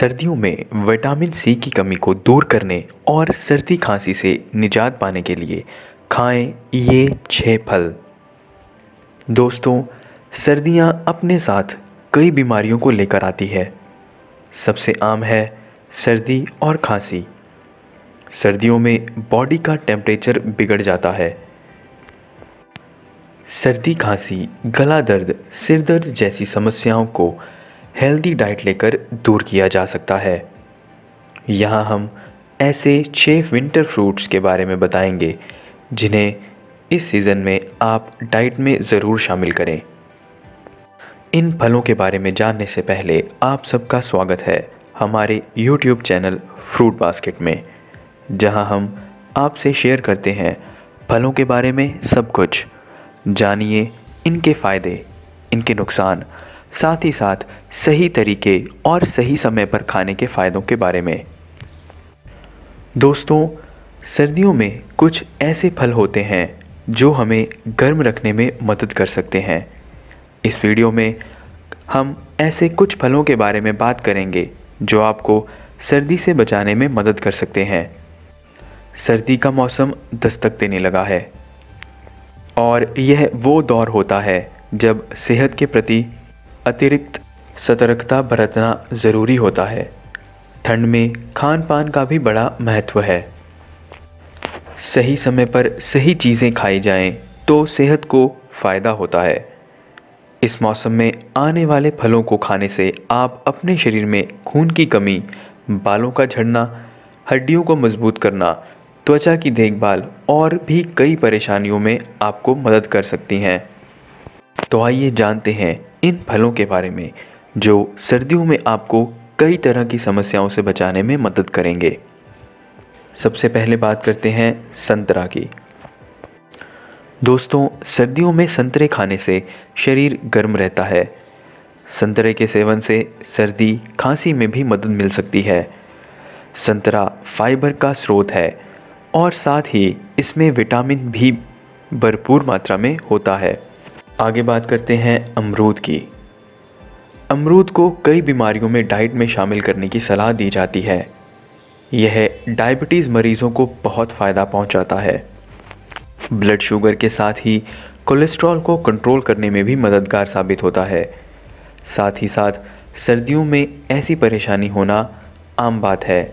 सर्दियों में vitamin C की कमी को दूर करने और सर्दी खांसी से निजात पाने के लिए खाएँ ये छः फल। दोस्तों, सर्दियाँ अपने साथ कई बीमारियों को लेकर आती है। सबसे आम है सर्दी और खांसी। सर्दियों में बॉडी का टेम्परेचर बिगड़ जाता है। सर्दी खांसी, गला दर्द, सिर दर्द जैसी समस्याओं को हेल्दी डाइट लेकर दूर किया जा सकता है। यहाँ हम ऐसे छः विंटर फ्रूट्स के बारे में बताएँगे, जिन्हें इस सीज़न में आप डाइट में ज़रूर शामिल करें। इन फलों के बारे में जानने से पहले आप सबका स्वागत है हमारे YouTube चैनल फ्रूट बास्केट में, जहाँ हम आपसे शेयर करते हैं फलों के बारे में सब कुछ। जानिए इनके फ़ायदे, इनके नुकसान साथ ही साथ सही तरीके और सही समय पर खाने के फ़ायदों के बारे में। दोस्तों, सर्दियों में कुछ ऐसे फल होते हैं जो हमें गर्म रखने में मदद कर सकते हैं। इस वीडियो में हम ऐसे कुछ फलों के बारे में बात करेंगे जो आपको सर्दी से बचाने में मदद कर सकते हैं। सर्दी का मौसम दस्तक देने लगा है। और यह वो दौर होता है जब सेहत के प्रति अतिरिक्त सतर्कता बरतना ज़रूरी होता है। ठंड में खान पान का भी बड़ा महत्व है। सही समय पर सही चीज़ें खाई जाएँ तो सेहत को फ़ायदा होता है। इस मौसम में आने वाले फलों को खाने से आप अपने शरीर में खून की कमी, बालों का झड़ना, हड्डियों को मज़बूत करना, त्वचा की देखभाल और भी कई परेशानियों में आपको मदद कर सकती हैं। तो आइए जानते हैं इन फलों के बारे में, जो सर्दियों में आपको कई तरह की समस्याओं से बचाने में मदद करेंगे। सबसे पहले बात करते हैं संतरा की। दोस्तों, सर्दियों में संतरे खाने से शरीर गर्म रहता है। संतरे के सेवन से सर्दी खांसी में भी मदद मिल सकती है। संतरा फाइबर का स्रोत है और साथ ही इसमें विटामिन भी भरपूर मात्रा में होता है। आगे बात करते हैं अमरूद की। अमरूद को कई बीमारियों में डाइट में शामिल करने की सलाह दी जाती है। यह डायबिटीज़ मरीज़ों को बहुत फ़ायदा पहुंचाता है। ब्लड शुगर के साथ ही कोलेस्ट्रॉल को कंट्रोल करने में भी मददगार साबित होता है। साथ ही साथ सर्दियों में ऐसी परेशानी होना आम बात है।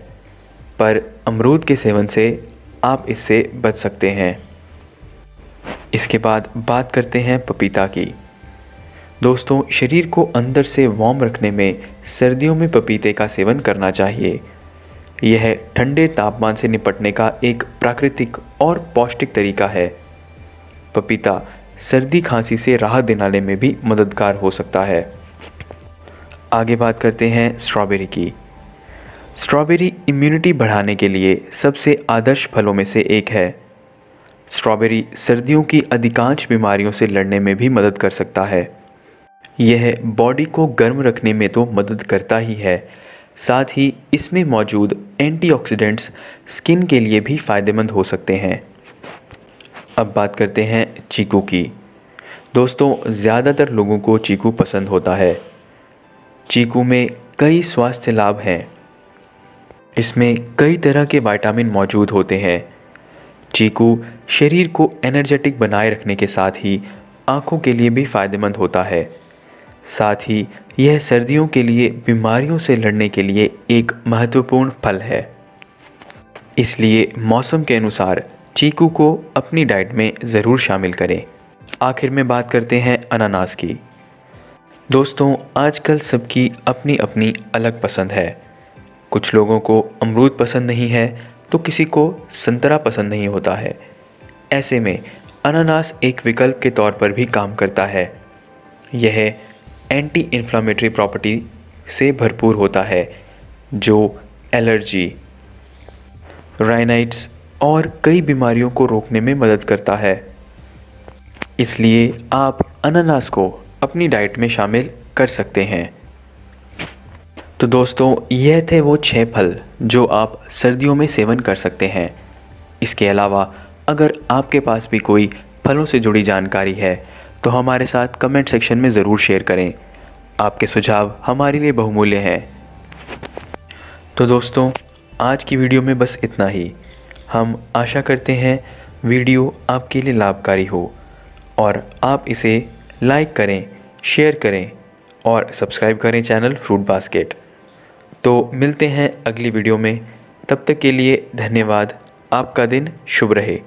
पर अमरूद के सेवन से आप इससे बच सकते हैं। इसके बाद बात करते हैं पपीता की। दोस्तों, शरीर को अंदर से वार्म रखने में सर्दियों में पपीते का सेवन करना चाहिए। यह ठंडे तापमान से निपटने का एक प्राकृतिक और पौष्टिक तरीका है। पपीता सर्दी खांसी से राहत दिलाने में भी मददगार हो सकता है। आगे बात करते हैं स्ट्रॉबेरी की। स्ट्रॉबेरी इम्यूनिटी बढ़ाने के लिए सबसे आदर्श फलों में से एक है। स्ट्रॉबेरी सर्दियों की अधिकांश बीमारियों से लड़ने में भी मदद कर सकता है। यह बॉडी को गर्म रखने में तो मदद करता ही है। साथ ही इसमें मौजूद एंटीऑक्सीडेंट्स स्किन के लिए भी फ़ायदेमंद हो सकते हैं। अब बात करते हैं चीकू की। दोस्तों, ज़्यादातर लोगों को चीकू पसंद होता है। चीकू में कई स्वास्थ्य लाभ हैं। इसमें कई तरह के विटामिन मौजूद होते हैं। चीकू शरीर को एनर्जेटिक बनाए रखने के साथ ही आँखों के लिए भी फ़ायदेमंद होता है। साथ ही, यह सर्दियों के लिए, बीमारियों से लड़ने के लिए एक महत्वपूर्ण फल है। इसलिए मौसम के अनुसार चीकू को अपनी डाइट में ज़रूर शामिल करें। आखिर में बात करते हैं अनानास की। दोस्तों, आजकल सबकी अपनी अपनी अलग पसंद है। कुछ लोगों को अमरूद पसंद नहीं है तो किसी को संतरा पसंद नहीं होता है। ऐसे में अनानास एक विकल्प के तौर पर भी काम करता है। यह एंटी इन्फ्लामेटरी प्रॉपर्टी से भरपूर होता है, जो एलर्जी राइनाइट्स और कई बीमारियों को रोकने में मदद करता है। इसलिए आप अनानास को अपनी डाइट में शामिल कर सकते हैं। तो दोस्तों, यह थे वो छः फल जो आप सर्दियों में सेवन कर सकते हैं। इसके अलावा अगर आपके पास भी कोई फलों से जुड़ी जानकारी है तो हमारे साथ कमेंट सेक्शन में ज़रूर शेयर करें। आपके सुझाव हमारे लिए बहुमूल्य हैं। तो दोस्तों, आज की वीडियो में बस इतना ही। हम आशा करते हैं वीडियो आपके लिए लाभकारी हो। और आप इसे लाइक करें शेयर करें और सब्सक्राइब करें चैनल फ्रूट बास्केट तो मिलते हैं अगली वीडियो में। तब तक के लिए धन्यवाद। आपका दिन शुभ रहे।